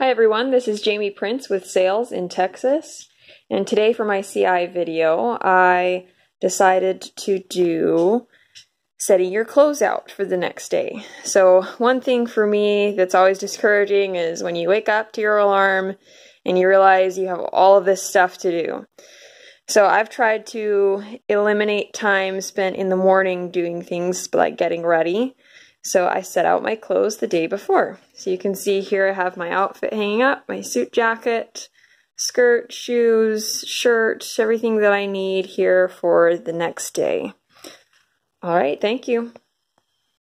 Hi everyone, this is Jayme Prince with Sales in Texas. And today for my CI video, I decided to do setting your clothes out for the next day. So one thing for me that's always discouraging is when you wake up to your alarm and you realize you have all of this stuff to do. So I've tried to eliminate time spent in the morning doing things like getting ready so I set out my clothes the day before. So you can see here I have my outfit hanging up, my suit jacket, skirt, shoes, shirt, everything that I need here for the next day. All right, thank you.